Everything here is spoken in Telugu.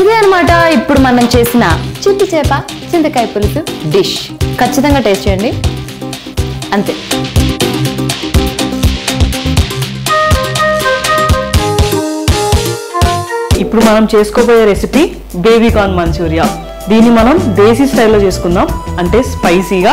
ఇదే అనమాట ఇప్పుడు మనం చేసిన చిట్టి చేప చింతకాయ పులుసు. డిష్. ఖచ్చితంగా టేస్ట్ చేయండి. అంతే. ఇప్పుడు మనం చేసుకోబోయే రెసిపీ బేబీ కార్న్ మంచూరియా దీన్ని మనం దేశీ స్టైల్లో చేసుకుందాం. అంటే స్పైసీగా